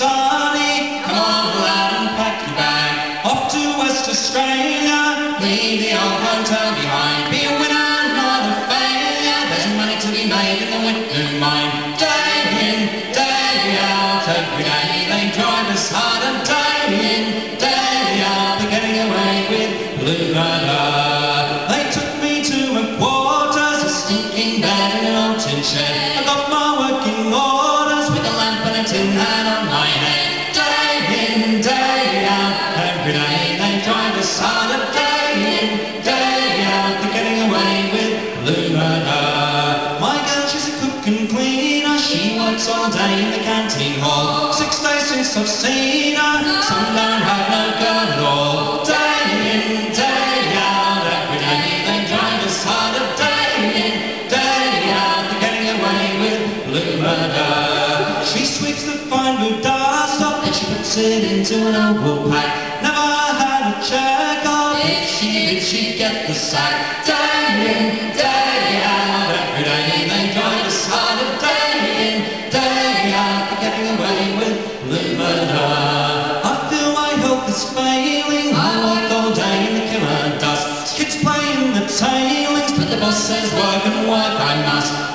sunny. Come on, lad, and pack your bag. Off to West Australia. Leave the old hotel behind. Be then she into an oval pack. Never had a check up. If she did, she'd get the sack. Day in, day out, every day they drive us harder. Day in, day out, getting away with murder. I feel my health is failing. I walk all day in the killer dust. Kids playing the tailings, but the boss says work and work I must.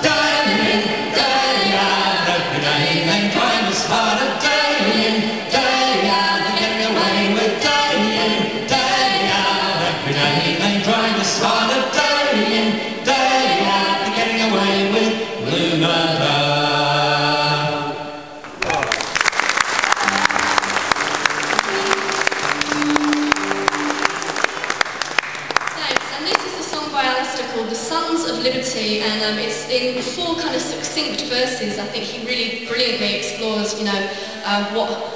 In full kind of succinct verses. I think he really brilliantly explores, you know, um what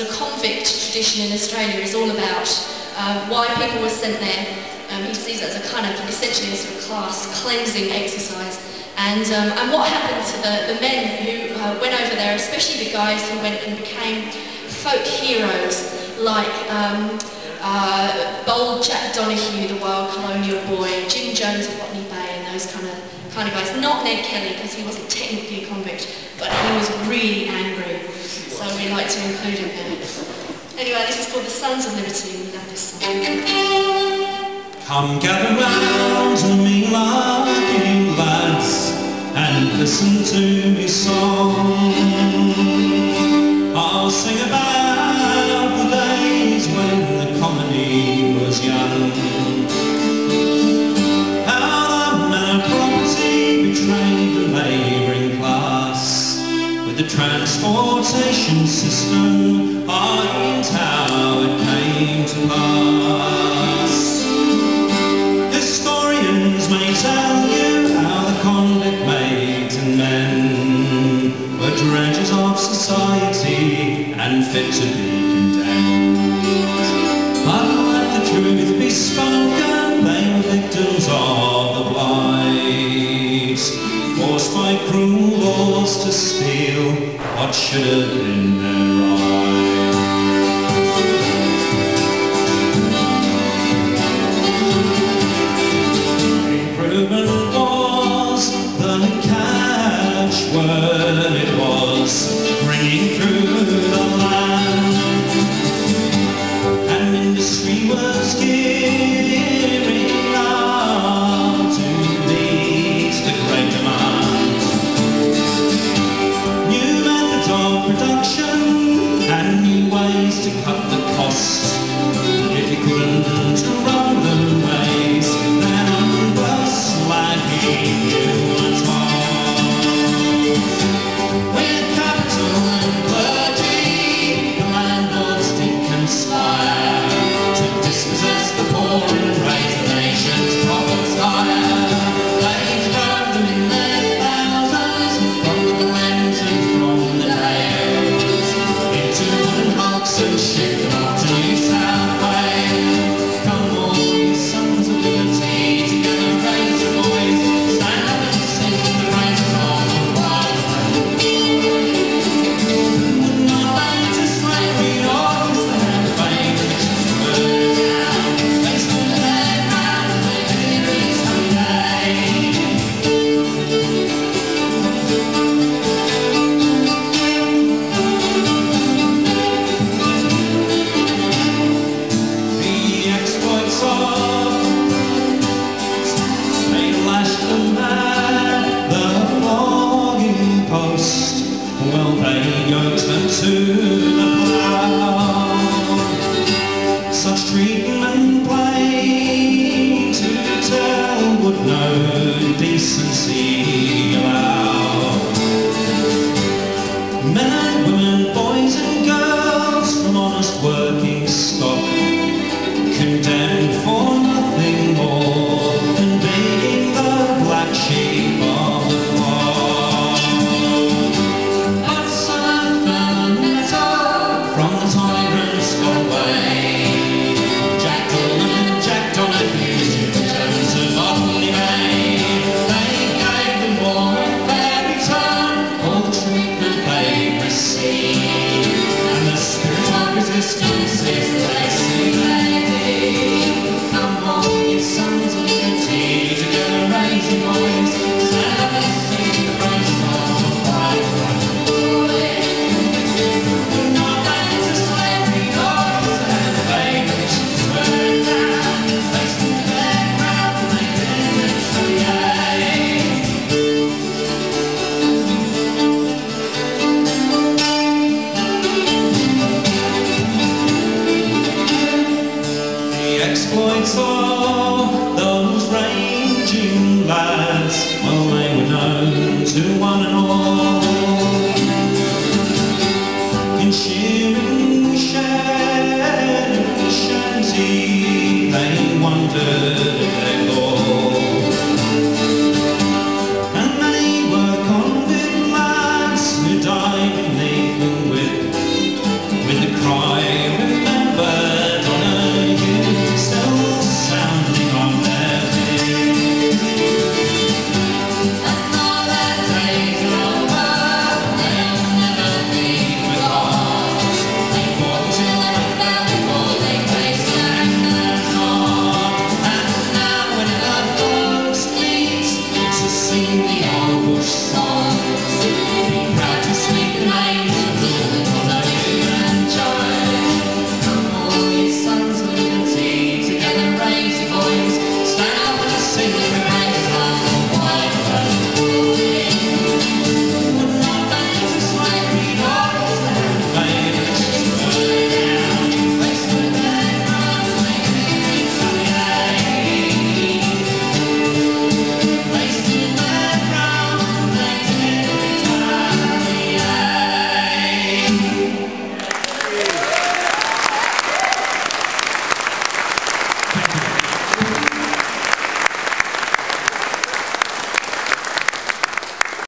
the convict tradition in Australia is all about, uh, why people were sent there. Um, he sees it as a kind of essentially a sort of class cleansing exercise. And, um, and what happened to the, the men who uh, went over there, especially the guys who went and became folk heroes like um, uh, bold Jack Donahue, the wild colonial boy, Jim Jones of Botany Bay, and those kind of kind of guys. Not Ned Kelly because he wasn't technically a convict, but he was really angry. So we like to include him there. Anyway, this is called The Sons of Liberty. We love this song. Come gather round to me like listen to me song. I'll sing about the days when the colony was young. How the man property betrayed the labouring class with the transportation system and how it came to pass. Of society and fit to be condemned. But let the truth be spoken, they were victims of the blight, forced by cruel laws to steal what should have been their Washington.